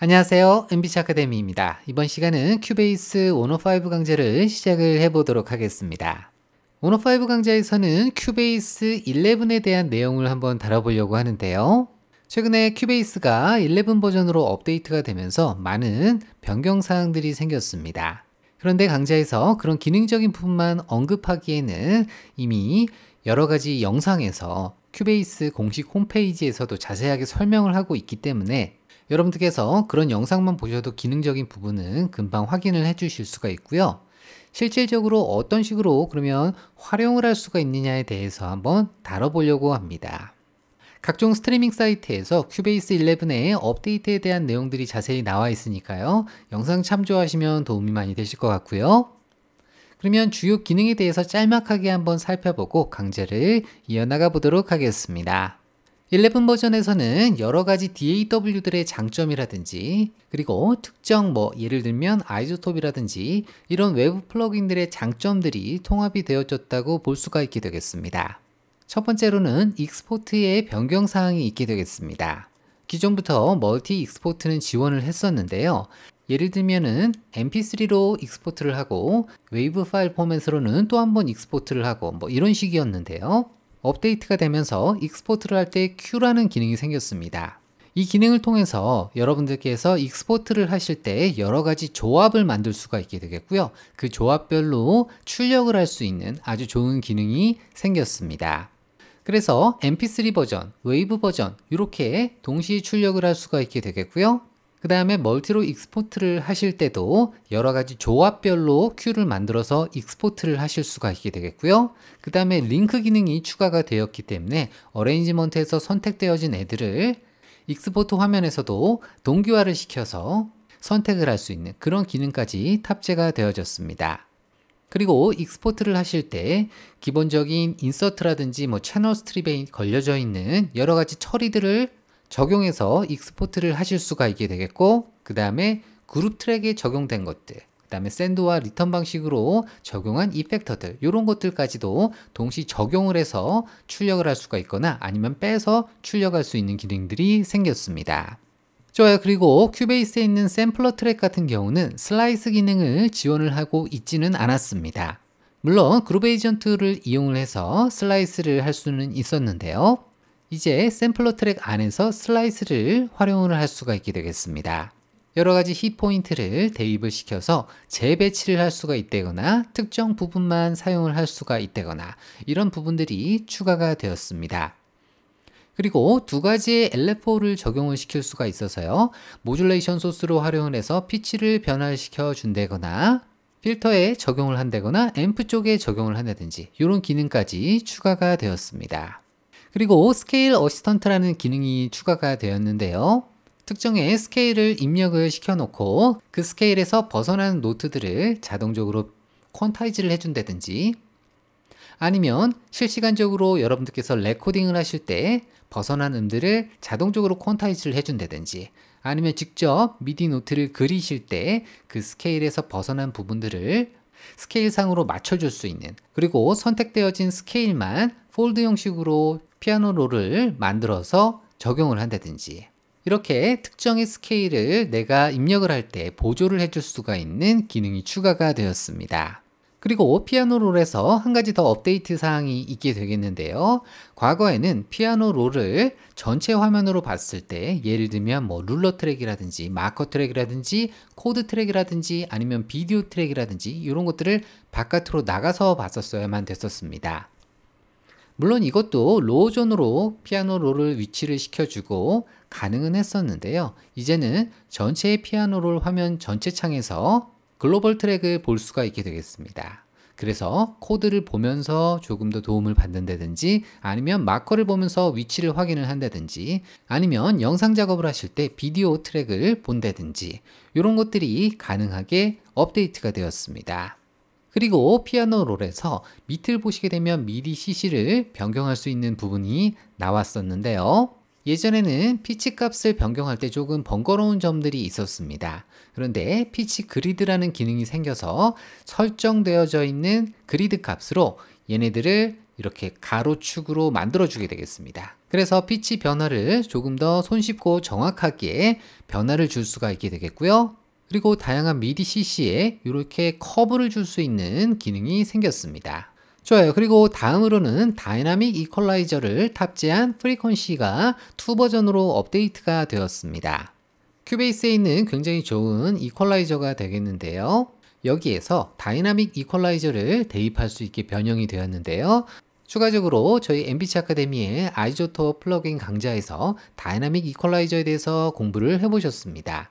안녕하세요. MBC 아카데미입니다. 이번 시간은 큐베이스 105 강좌를 시작을 해보도록 하겠습니다. 105 강좌에서는 큐베이스 11에 대한 내용을 한번 다뤄보려고 하는데요. 최근에 큐베이스가 11 버전으로 업데이트가 되면서 많은 변경사항들이 생겼습니다. 그런데 강좌에서 그런 기능적인 부분만 언급하기에는 이미 여러 가지 영상에서 큐베이스 공식 홈페이지에서도 자세하게 설명을 하고 있기 때문에 여러분들께서 그런 영상만 보셔도 기능적인 부분은 금방 확인을 해 주실 수가 있고요. 실질적으로 어떤 식으로 그러면 활용을 할 수가 있느냐에 대해서 한번 다뤄보려고 합니다. 각종 스트리밍 사이트에서 큐베이스 11의 업데이트에 대한 내용들이 자세히 나와 있으니까요. 영상 참조하시면 도움이 많이 되실 것 같고요. 그러면 주요 기능에 대해서 짤막하게 한번 살펴보고 강좌를 이어나가 보도록 하겠습니다. 11 버전에서는 여러 가지 DAW들의 장점이라든지 그리고 특정 뭐 예를 들면 iZotope이라든지 이런 외부 plug-in들의 장점들이 통합이 되어졌다고 볼 수가 있게 되겠습니다. 첫 번째로는 export의 변경 사항이 있게 되겠습니다. 기존부터 multi export는 지원을 했었는데요. 예를 들면은 mp3로 export를 하고 웨이브 파일 포맷으로는 또 한 번 export를 하고 뭐 이런 식이었는데요. 업데이트가 되면서 export를 할 때 queue라는 기능이 생겼습니다. 이 기능을 통해서 여러분들께서 export를 하실 때 여러 가지 조합을 만들 수가 있게 되겠고요. 그 조합별로 출력을 할 수 있는 아주 좋은 기능이 생겼습니다. 그래서 mp3 버전, 웨이브 버전 이렇게 동시에 출력을 할 수가 있게 되겠고요. 그 다음에 multi로 export를 하실 때도 여러 가지 조합별로 queue를 만들어서 export를 하실 수가 있게 되겠고요. 그 다음에 링크 기능이 추가가 되었기 때문에 arrangement에서 선택되어진 애들을 export 화면에서도 동기화를 시켜서 선택을 할 수 있는 그런 기능까지 탑재가 되어졌습니다. 그리고 export를 하실 때 기본적인 insert라든지 뭐 channel strip에 걸려져 있는 여러 가지 처리들을 적용해서 export를 하실 수가 있게 되겠고 그 다음에 그룹 트랙에 적용된 것들 그 다음에 send와 return 방식으로 적용한 effector들 이런 것들까지도 동시 적용을 해서 출력을 할 수가 있거나 아니면 빼서 출력할 수 있는 기능들이 생겼습니다. 좋아요. 그리고 Cubase에 있는 샘플러 트랙 같은 경우는 슬라이스 기능을 지원을 하고 있지는 않았습니다. 물론 Groove Agent를 이용을 해서 slice를 할 수는 있었는데요. 이제 샘플러 트랙 안에서 slice를 활용을 할 수가 있게 되겠습니다. 여러 가지 hit point를 대입을 시켜서 재배치를 할 수가 있다거나 특정 부분만 사용을 할 수가 있다거나 이런 부분들이 추가가 되었습니다. 그리고 두 가지의 LFO를 적용을 시킬 수가 있어서요. modulation source로 활용을 해서 피치를 변화시켜 준다거나 필터에 적용을 한다거나 앰프 쪽에 적용을 한다든지 이런 기능까지 추가가 되었습니다. 그리고 scale assistant라는 기능이 추가가 되었는데요. 특정의 스케일을 입력을 시켜놓고 그 스케일에서 벗어나는 노트들을 자동적으로 quantize를 해준다든지 아니면 실시간적으로 여러분들께서 레코딩을 하실 때 벗어난 음들을 자동적으로 quantize를 해준다든지 아니면 직접 미디 노트를 그리실 때 그 스케일에서 벗어난 부분들을 스케일상으로 맞춰줄 수 있는 그리고 선택되어진 스케일만 fold 형식으로 piano roll을 만들어서 적용을 한다든지 이렇게 특정의 스케일을 내가 입력을 할 때 보조를 해줄 수가 있는 기능이 추가가 되었습니다. 그리고 piano roll에서 한 가지 더 업데이트 사항이 있게 되겠는데요. 과거에는 piano roll을 전체 화면으로 봤을 때 예를 들면 뭐 ruler 트랙이라든지 마커 트랙이라든지 코드 트랙이라든지 아니면 비디오 트랙이라든지 이런 것들을 바깥으로 나가서 봤었어야만 됐었습니다. 물론 이것도 lower zone으로 piano roll을 위치를 시켜주고 가능은 했었는데요. 이제는 전체의 piano roll 화면 전체 창에서 global track을 볼 수가 있게 되겠습니다. 그래서 코드를 보면서 조금 더 도움을 받는다든지 아니면 marker를 보면서 위치를 확인을 한다든지 아니면 영상 작업을 하실 때 비디오 트랙을 본다든지 이런 것들이 가능하게 업데이트가 되었습니다. 그리고 piano roll에서 밑을 보시게 되면 미디 CC를 변경할 수 있는 부분이 나왔었는데요. 예전에는 피치 값을 변경할 때 조금 번거로운 점들이 있었습니다. 그런데 pitch grid라는 기능이 생겨서 설정되어져 있는 grid 값으로 얘네들을 이렇게 가로축으로 만들어주게 되겠습니다. 그래서 피치 변화를 조금 더 손쉽고 정확하게 변화를 줄 수가 있게 되겠고요. 그리고 다양한 미디 CC에 이렇게 커브를 줄 수 있는 기능이 생겼습니다. 좋아요. 그리고 다음으로는 dynamic equalizer를 탑재한 Frequency가 2 버전으로 업데이트가 되었습니다. Cubase에 있는 굉장히 좋은 이퀄라이저가 되겠는데요. 여기에서 dynamic equalizer를 대입할 수 있게 변형이 되었는데요. 추가적으로 저희 MBC 아카데미의 iZotope plug-in 강좌에서 dynamic equalizer에 대해서 공부를 해보셨습니다.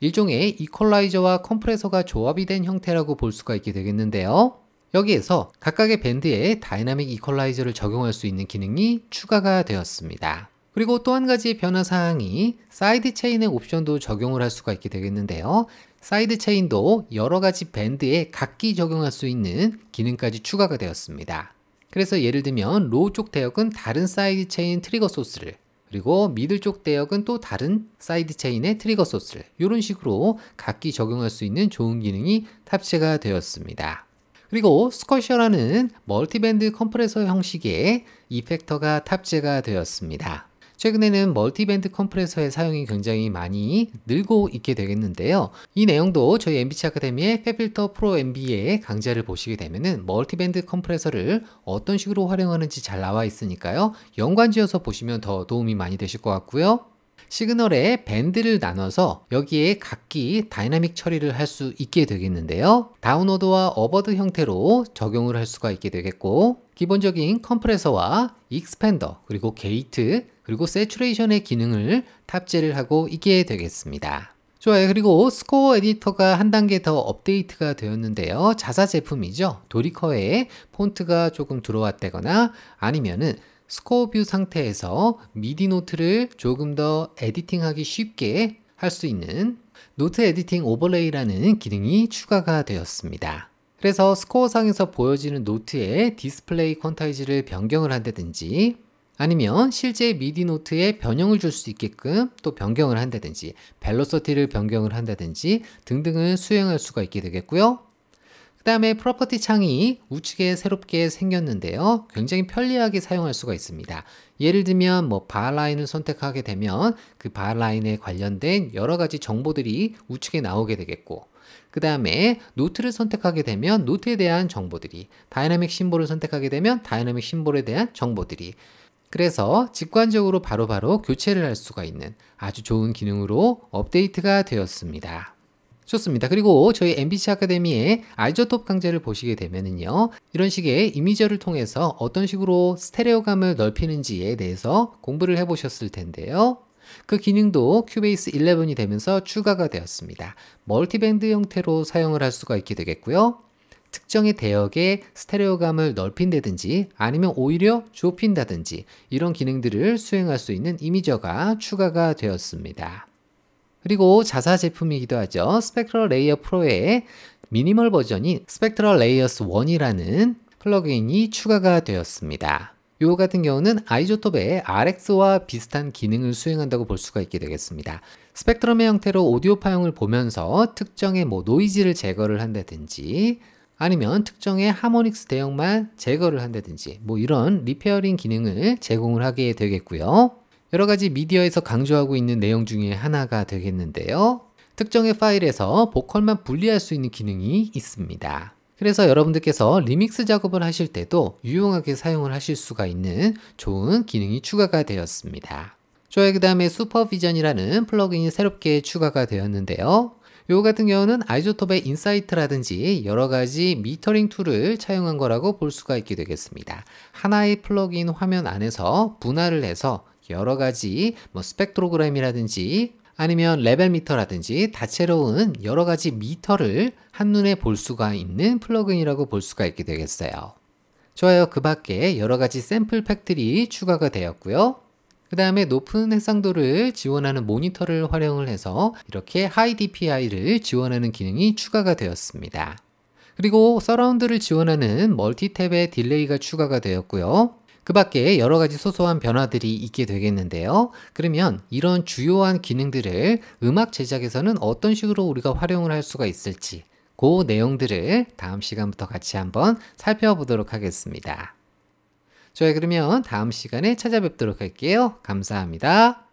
일종의 이퀄라이저와 compressor가 조합이 된 형태라고 볼 수가 있게 되겠는데요. 여기에서 각각의 밴드에 dynamic equalizer를 적용할 수 있는 기능이 추가가 되었습니다. 그리고 또 한 가지 변화 사항이 side chain의 옵션도 적용을 할 수가 있게 되겠는데요. side chain도 여러 가지 밴드에 각기 적용할 수 있는 기능까지 추가가 되었습니다. 그래서 예를 들면 low 쪽 대역은 다른 side chain trigger source를 그리고 middle 쪽 대역은 또 다른 side chain의 trigger source를 이런 식으로 각기 적용할 수 있는 좋은 기능이 탑재가 되었습니다. 그리고 Squasher라는 multiband compressor 형식의 effector가 탑재가 되었습니다. 최근에는 multiband compressor의 사용이 굉장히 많이 늘고 있게 되겠는데요. 이 내용도 저희 MBC 아카데미의 FabFilter Pro-MB의 강좌를 보시게 되면은 multiband compressor를 어떤 식으로 활용하는지 잘 나와 있으니까요. 연관지어서 보시면 더 도움이 많이 되실 것 같고요. 시그널에 밴드를 나눠서 여기에 각기 다이나믹 처리를 할 수 있게 되겠는데요. downward와 upward 형태로 적용을 할 수가 있게 되겠고 기본적인 compressor와 expander 그리고 게이트 그리고 saturation의 기능을 탑재를 하고 있게 되겠습니다. 좋아요. 그리고 score editor가 한 단계 더 업데이트가 되었는데요. 자사 제품이죠. Dorico에 폰트가 조금 들어왔다거나 아니면은 score view 상태에서 MIDI note를 조금 더 editing하기 쉽게 할 수 있는 note editing overlay라는 기능이 추가가 되었습니다. 그래서 스코어 상에서 보여지는 note의 display quantize를 변경을 한다든지 아니면 실제 MIDI note에 변형을 줄 수 있게끔 또 변경을 한다든지 velocity를 변경을 한다든지 등등을 수행할 수가 있게 되겠고요. 그 다음에 property 창이 우측에 새롭게 생겼는데요. 굉장히 편리하게 사용할 수가 있습니다. 예를 들면 뭐 bar line을 선택하게 되면 그 bar line에 관련된 여러 가지 정보들이 우측에 나오게 되겠고 그 다음에 note를 선택하게 되면 note에 대한 정보들이 dynamic symbol을 선택하게 되면 dynamic symbol에 대한 정보들이 그래서 직관적으로 바로바로 바로 교체를 할 수가 있는 아주 좋은 기능으로 업데이트가 되었습니다. 좋습니다. 그리고 저희 MBC 아카데미의 iZotope 강좌를 보시게 되면은요. 이런 식의 imager를 통해서 어떤 식으로 스테레오감을 넓히는지에 대해서 공부를 해 보셨을 텐데요. 그 기능도 Cubase 11이 되면서 추가가 되었습니다. multiband 형태로 사용을 할 수가 있게 되겠고요. 특정의 대역의 스테레오감을 넓힌다든지 아니면 오히려 좁힌다든지 이런 기능들을 수행할 수 있는 이미저가 추가가 되었습니다. 그리고 자사 제품이기도 하죠. SpectraLayers Pro의 minimal 버전인 SpectraLayers One이라는 plug-in이 추가가 되었습니다. 요 같은 경우는 iZotope의 RX와 비슷한 기능을 수행한다고 볼 수가 있게 되겠습니다. 스펙트럼의 형태로 오디오 파형을 보면서 특정의 뭐 노이즈를 제거를 한다든지 아니면 특정의 harmonics 대역만 제거를 한다든지 뭐 이런 repairing 기능을 제공을 하게 되겠고요. 여러 가지 미디어에서 강조하고 있는 내용 중에 하나가 되겠는데요. 특정의 파일에서 보컬만 분리할 수 있는 기능이 있습니다. 그래서 여러분들께서 리믹스 작업을 하실 때도 유용하게 사용을 하실 수가 있는 좋은 기능이 추가가 되었습니다. 좋아요. 그 다음에 SuperVision이라는 plug-in이 새롭게 추가가 되었는데요. 요 같은 경우는 iZotope의 Insight라든지 여러 가지 metering tool을 차용한 거라고 볼 수가 있게 되겠습니다. 하나의 플러그인 화면 안에서 분할을 해서 여러 가지 뭐 spectrogram이라든지 아니면 level meter라든지 다채로운 여러 가지 meter를 한눈에 볼 수가 있는 plug-in이라고 볼 수가 있게 되겠어요. 좋아요. 그 밖에 여러 가지 sample pack들이 추가가 되었고요. 그 다음에 높은 해상도를 지원하는 모니터를 활용을 해서 이렇게 high DPI를 지원하는 기능이 추가가 되었습니다. 그리고 surround를 지원하는 multi-tap의 delay가 추가가 되었고요. 그 밖에 여러 가지 소소한 변화들이 있게 되겠는데요. 그러면 이런 주요한 기능들을 음악 제작에서는 어떤 식으로 우리가 활용을 할 수가 있을지 그 내용들을 다음 시간부터 같이 한번 살펴보도록 하겠습니다. 저희 그러면 다음 시간에 찾아뵙도록 할게요. 감사합니다.